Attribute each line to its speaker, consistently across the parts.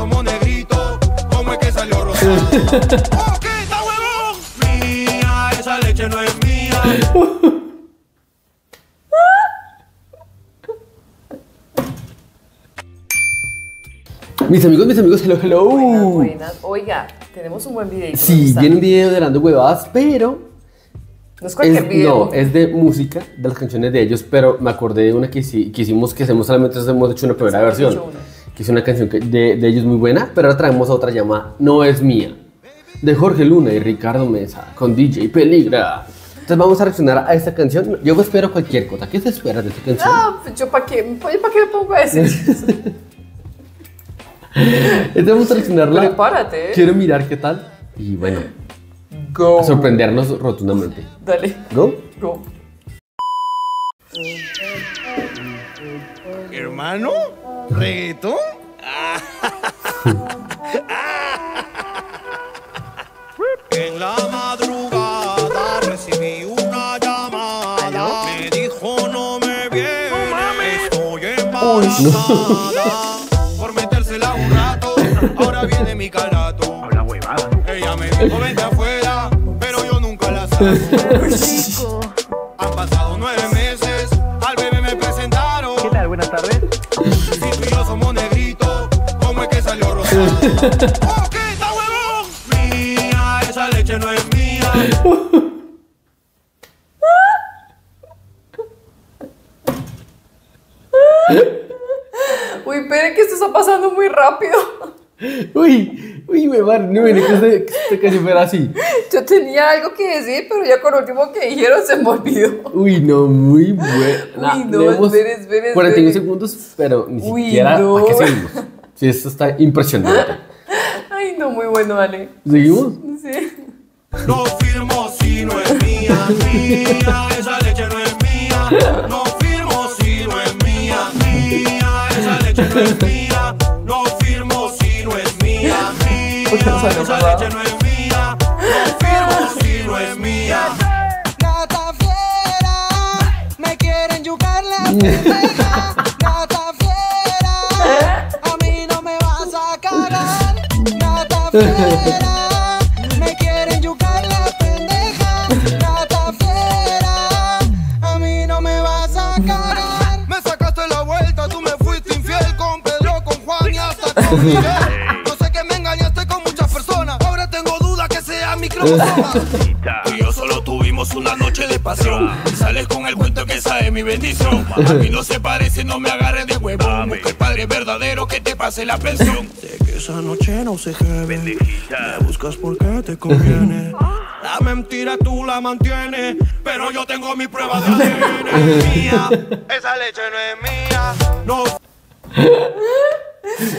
Speaker 1: somos negritos, ¿cómo es que salió rosado? ¡Oh, qué está huevón! Mía, esa leche no es mía.
Speaker 2: Mis amigos, mis amigos, hello, hello.
Speaker 3: Buenas, buenas. Oiga, tenemos un buen video.
Speaker 2: Sí, viene un video de Dando Huevadas, pero
Speaker 3: No es cualquier
Speaker 2: es,
Speaker 3: video.
Speaker 2: no, es de música, de las canciones de ellos, pero me acordé de una que, sí, que hicimos, que hacemos solamente hemos hecho una primera versión,
Speaker 3: hecho una.
Speaker 2: Que es una canción que- de, de ellos muy buena, pero ahora traemos otra llamada No es mía, de Jorge Luna y Ricardo Mesa, con DJ Peligra. Entonces vamos a reaccionar a esta canción. Yo espero cualquier cosa. ¿Qué se espera de esta canción?
Speaker 3: Ah, pues yo para qué, pues, ¿pa' qué me pongo a decir?
Speaker 2: Entonces vamos a reaccionarla.
Speaker 3: Prepárate. ¿eh?
Speaker 2: Quiero mirar qué tal. Y bueno,
Speaker 3: Go.
Speaker 2: a sorprendernos rotundamente.
Speaker 3: Dale.
Speaker 2: ¿Go?
Speaker 3: Go.
Speaker 1: Hermano, ¿reggaetón? En la madrugada recibí una llamada. Me dijo no me viene, estoy embarazada. Por metérsela un rato, ahora viene mi calato.
Speaker 4: Habla huevada.
Speaker 1: Ella me dijo vente afuera, pero yo nunca la saco. ¡Oh, huevón! Mía, esa leche no es mía.
Speaker 3: Uy, esperen que esto está pasando muy rápido.
Speaker 2: Uy, uy, me va, no me que que este casi fuera así.
Speaker 3: Yo tenía algo que decir, pero ya con lo último que dijeron se me olvidó.
Speaker 2: Uy, no, muy buena.
Speaker 3: Uy, no,
Speaker 2: Tenemos
Speaker 3: espere, espere,
Speaker 2: 41
Speaker 3: espere.
Speaker 2: segundos, pero ni
Speaker 3: Uy,
Speaker 2: siquiera.
Speaker 3: no.
Speaker 2: ¿Para qué seguimos? Sí, esto está impresionante.
Speaker 3: Muy bueno, Ale.
Speaker 2: ¿Seguimos?
Speaker 3: Sí.
Speaker 1: No firmo si no es mía, mía, esa leche no es mía. No firmo si no es mía, mía, esa leche no es mía. No firmo si no es mía, mía, esa leche no es mía. No firmo si no es mía.
Speaker 5: Fiera, me quieren yucar la fiera, me quieren yucar la pendeja. Fiera, a mí no me vas a cagar.
Speaker 1: Me sacaste la vuelta, tú me fuiste infiel con Pedro, con Juan y hasta con Miguel. No sé que me engañaste con muchas personas, ahora tengo duda que sea mi cromosoma. Tú y yo solo tuvimos una noche de pasión. Y sales con el cuento que esa es mi bendición. A mí no se parece, no me agarres de huevón. Busca el padre verdadero que te pase la pensión. Sé que esa noche no se jeve. Me buscas porque te conviene. La mentira tú la mantienes, pero yo tengo mi prueba de ADN. mía, esa leche no es mía. No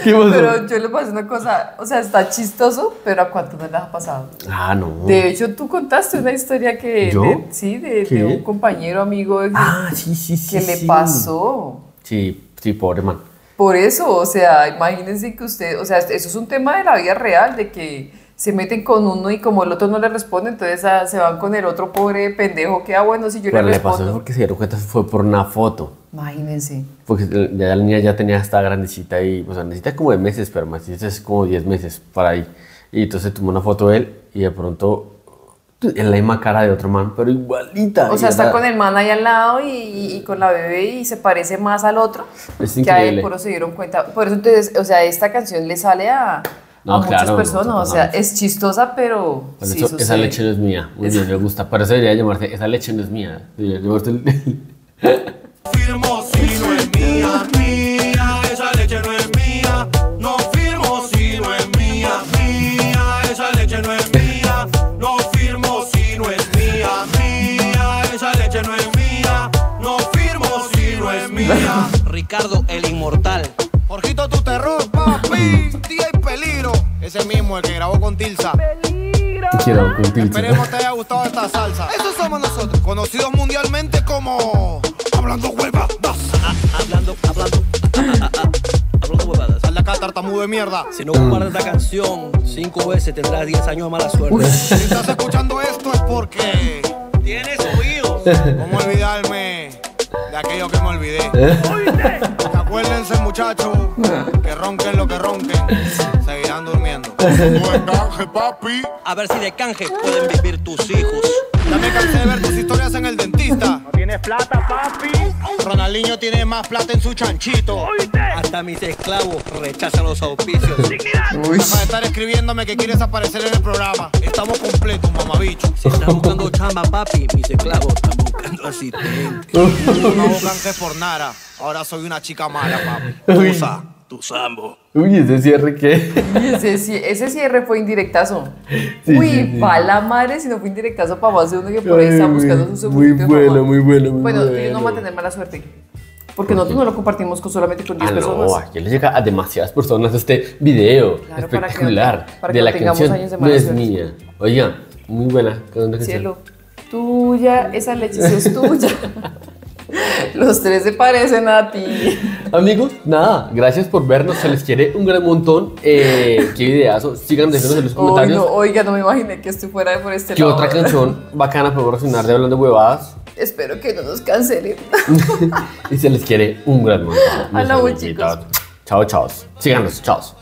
Speaker 2: ¿Qué pasó?
Speaker 3: Pero yo le voy a decir una cosa, o sea, está chistoso, pero ¿a cuánto no les ha pasado?
Speaker 2: Ah, no.
Speaker 3: De hecho, tú contaste una historia que,
Speaker 2: ¿Yo?
Speaker 3: de- sí, de, de un compañero amigo de-
Speaker 2: Ah, sí, sí, sí.
Speaker 3: que le
Speaker 2: sí.
Speaker 3: pasó.
Speaker 2: Sí, sí, pobre man.
Speaker 3: Por eso, o sea, imagínense que usted, o sea, eso es un tema de la vida real, de que se meten con uno y como el otro no le responde, entonces ah, se van con el otro pobre pendejo que, ah, bueno, si yo le
Speaker 2: le pasó
Speaker 3: respondo.
Speaker 2: porque se dieron cuenta fue por una foto.
Speaker 3: Imagínense.
Speaker 2: Porque ya la niña ya tenía esta grandecita y, o sea, necesita como de meses, pero más es como 10 meses para ahí. Y entonces tomó una foto de él y de pronto en la misma cara de otro man, pero igualita.
Speaker 3: O sea, está con el man ahí al lado y, y- con la bebé y se parece más al otro.
Speaker 2: Es
Speaker 3: que a él por eso se dieron cuenta. Por eso entonces, o sea, esta canción le sale a,
Speaker 2: No,
Speaker 3: a muchas
Speaker 2: claro,
Speaker 3: personas.
Speaker 2: no,
Speaker 3: o sea, es chistosa, pero sí
Speaker 2: eso, esa leche no es mía. Muy bien, me gusta. Por eso debería llamarse Esa leche no es mía. Debería llamarse el-
Speaker 6: Ricardo el Inmortal.
Speaker 1: Jorgito tu terror, papi. DJ Peligro. Ese mismo, el que grabó con Tilsa.
Speaker 2: Quiero con Pilsen.
Speaker 1: Esperemos te haya gustado esta salsa. Esos somos nosotros, conocidos mundialmente como Hablando Huevadas.
Speaker 6: Hablando, hablando, ah, ah, ah, hablando huevadas.
Speaker 1: Sal de acá, tartamudo de mierda.
Speaker 6: Si no compartes esta canción cinco veces tendrás 10 años de mala suerte.
Speaker 1: Si estás escuchando esto es porque
Speaker 6: Tienes oídos.
Speaker 1: ¿Cómo olvidarme aquello que me olvidé. Acuérdense, muchachos, que ronquen lo que ronquen, seguirán durmiendo. Buen canje, papi.
Speaker 6: A ver si de canje pueden vivir tus hijos.
Speaker 1: Ya me cansé de ver tus historias en el dentista.
Speaker 4: ¿Tienes plata, papi?
Speaker 1: Ronaldinho tiene más plata en su chanchito.
Speaker 6: Hasta mis esclavos rechazan los auspicios.
Speaker 1: De estar escribiéndome que quieres aparecer en el programa. Estamos completos, mamabicho.
Speaker 6: Si estás buscando chamba, papi, mis esclavos están buscando asistente.
Speaker 1: No hago canje por nada. Ahora soy una chica mala, papi.
Speaker 2: Uy.
Speaker 1: Usa.
Speaker 6: Tu sambo.
Speaker 2: Uy, ese cierre que.
Speaker 3: Y ese, ese cierre fue indirectazo.
Speaker 2: Sí,
Speaker 3: Uy,
Speaker 2: sí, sí.
Speaker 3: pa' la madre si no fue indirectazo más de uno que por ahí está buscando su
Speaker 2: muy bueno, muy bueno, muy
Speaker 3: Bueno, y yo
Speaker 2: bueno.
Speaker 3: no vamos a tener mala suerte. Porque nosotros no lo compartimos con solamente con 10
Speaker 2: Ah,
Speaker 3: personas.
Speaker 2: no, aquí le llega a demasiadas personas este video
Speaker 3: Claro, para que
Speaker 2: espectacular
Speaker 3: para que
Speaker 2: de
Speaker 3: no
Speaker 2: la canción
Speaker 3: años de
Speaker 2: No es mía. Oiga, muy buena.
Speaker 3: Cielo, tuya, esa leche sí es tuya. Los tres se parecen a ti.
Speaker 2: Amigos, nada, gracias por vernos, se les quiere un gran montón. Eh, qué videazo, sigan dejándonos en los comentarios.
Speaker 3: no, oiga, no me imaginé que esto fuera de por este
Speaker 2: ¿Qué
Speaker 3: lado.
Speaker 2: otra canción bacana podemos reaccionar de hablando huevadas?
Speaker 3: Espero que no nos cancelen.
Speaker 2: y se les quiere un gran montón.
Speaker 3: A la
Speaker 2: mis
Speaker 3: buena,
Speaker 2: amiguitos. Chao, chao. Síganos, chao.